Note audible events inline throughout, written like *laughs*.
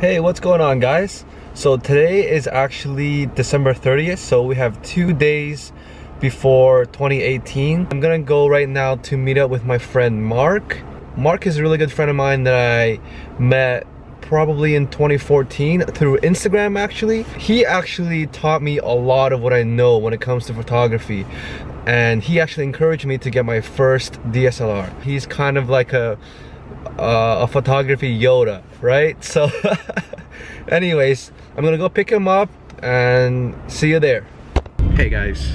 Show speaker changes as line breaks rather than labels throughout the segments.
Hey, what's going on guys? So today is actually December 30th, so we have two days before 2018. I'm gonna go right now to meet up with my friend Mark. Mark is a really good friend of mine that I met probably in 2014 through Instagram actually. He actually taught me a lot of what I know when it comes to photography and he actually encouraged me to get my first DSLR. He's kind of like a uh, a photography Yoda, right? *laughs* So anyways, I'm gonna go pick him up and see you there.
Hey guys,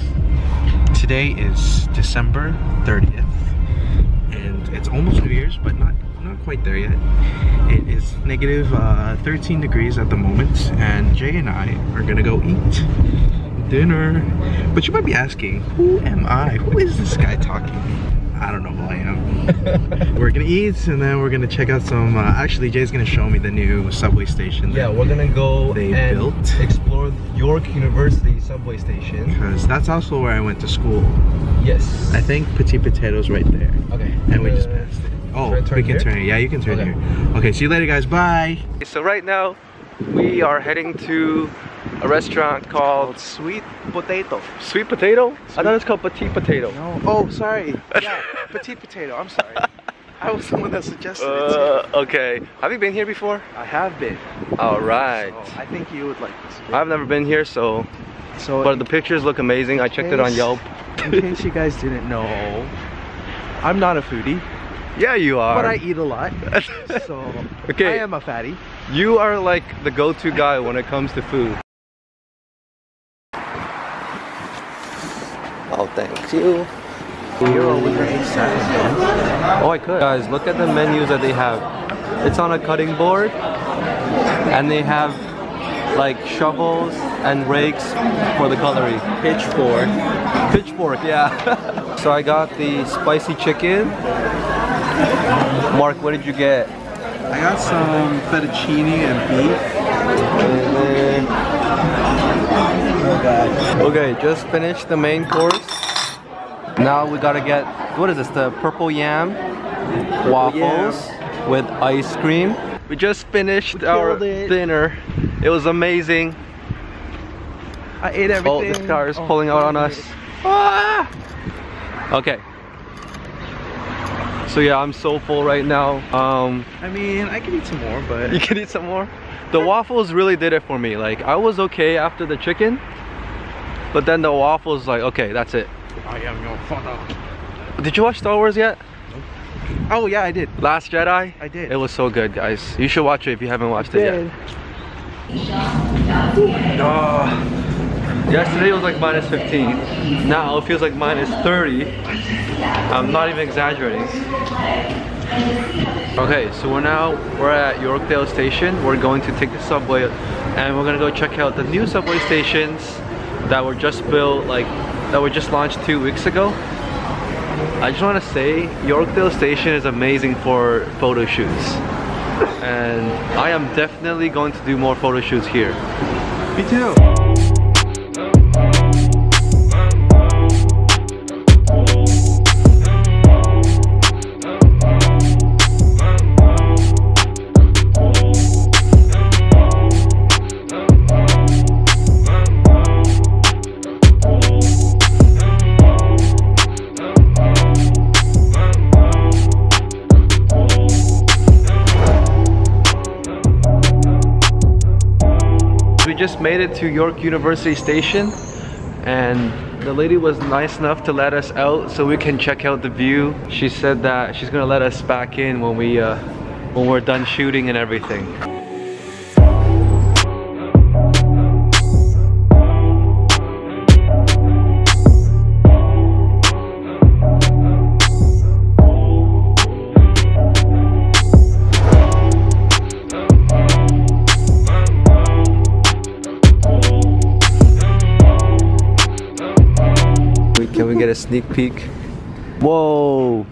today is December 30th and it's almost New Year's but not not quite there yet. It is negative uh, 13 degrees at the moment and Jay and I are gonna go eat dinner. But you might be asking, who am I? Who is this guy talking? I don't know who I am. we're gonna eat and then we're gonna check out some, uh, actually Jay's gonna show me the new subway station.
Yeah, we're gonna go
they
and
built.
explore York University subway station.
Because that's also where I went to school.
Yes.
I think Petit Potato's right there.
Okay.
And we just
Uh,
passed it. Oh,
turn
we can
here?
turn it. Yeah, you can turn
Okay.
here. Okay, see you later guys. Bye.
So right now we are heading to a restaurant called
Sweet Potato.
Sweet Potato. I thought it's called Petit Potato.
No. Oh, sorry. Yeah, Petit Potato. I'm sorry. I was the one that suggested it.
Uh, okay. Have you been here before?
I have been.
All right.
So I think you would like this.
I've never been here, so
So,
but the pictures look amazing. I checked it on Yelp.
in case you guys didn't know, I'm not a foodie,
Yeah, you are.
but I eat a lot. *laughs* So
Okay.
I am a fatty.
You are like the go-to guy when it comes to food. Oh, thank you.
You're over here excited.
Oh, I could. Guys, look at the menus that they have. It's on a cutting board, and they have like shovels and rakes for the cutlery.
Pitchfork.
Pitchfork, yeah. *laughs* so I got the spicy chicken. Mark, what did you get?
I got some fettuccine and beef. Oh god.
Okay, just finished the main course. Now we gotta get, what is this, the purple yam waffles with ice cream. We just finished
We
our
it.
dinner. It was amazing.
I ate everything.
Oh, this car is
Oh,
pulling out on us. Ah! Okay. So yeah, I'm so full right now. Um,
I mean, I could eat some more, but *laughs*
you can eat some more. The waffles really did it for me. Like I was okay after the chicken, but then the waffles like okay, that's it.
I am your father.
Did you watch Star Wars yet?
Oh yeah, I did.
Last Jedi?
I did.
It was so good, guys. You should watch it if you haven't watched it yet. Oh. Yesterday was like minus 15. Now it feels like minus 30. I'm not even exaggerating. Okay, so we're now we're at Yorkdale Station. We're going to take the subway and we're gonna go check out the new subway stations that were just built like that were just launched two weeks ago. I just want to say Yorkdale Station is amazing for photo shoots. And I am definitely going to do more photo shoots here.
Me too.
Made it to York University Station and the lady was nice enough to let us out so we can check out the view. She said that she's gonna let us back in when we uh, when we're done shooting and everything. A sneak peek? Whoa!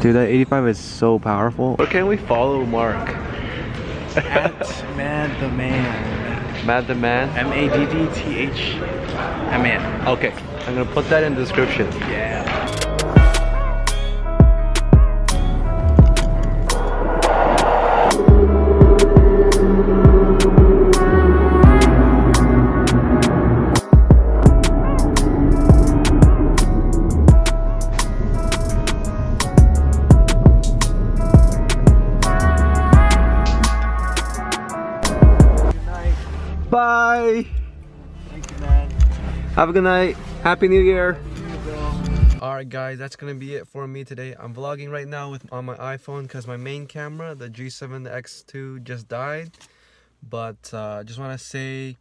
Dude, that 85 is so powerful. Where can we follow Mark?
At Mad the Man.
Mad the Man?
M A D D T H M A.
Okay, I'm gonna put that in the description.
Yeah. Thank you, man.
Have a good night. Happy New Year. Alright guys, that's gonna be it for me today. I'm vlogging right now with on my iPhone because my main camera, the G7X2, just died. But uh, just want to say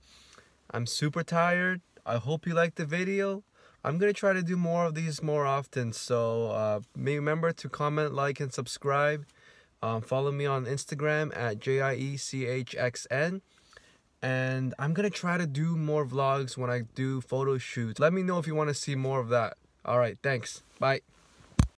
I'm super tired. I hope you liked the video. I'm gonna try to do more of these more often. So uh, remember to comment, like, and subscribe. Um, follow me on Instagram at J-I-E-C-H-X-N. And I'm gonna try to do more vlogs when I do photo shoots. Let me know if you want to see more of that. Alright, thanks. Bye.